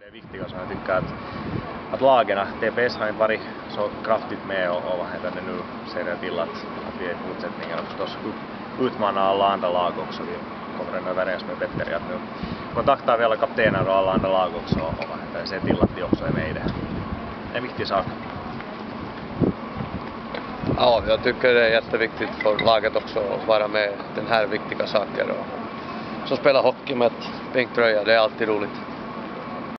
det är viktiga så jag tycker att, att lagen, TPS har inte varit så kraftigt med och, och vad heter det nu ser jag till att, att vi i fortsättningen och förstås utmana alla andra lag också. Vi kommer överens med Petteri att nu kontaktar vi alla kaptener och alla andra lag också och, vad heter det, ser till att de också är med i det. Det är en viktig sak. Ja, jag tycker det är jätteviktigt för laget också att vara med den här viktiga saken. Och så spela hockey med ett pink tröja, det är alltid roligt.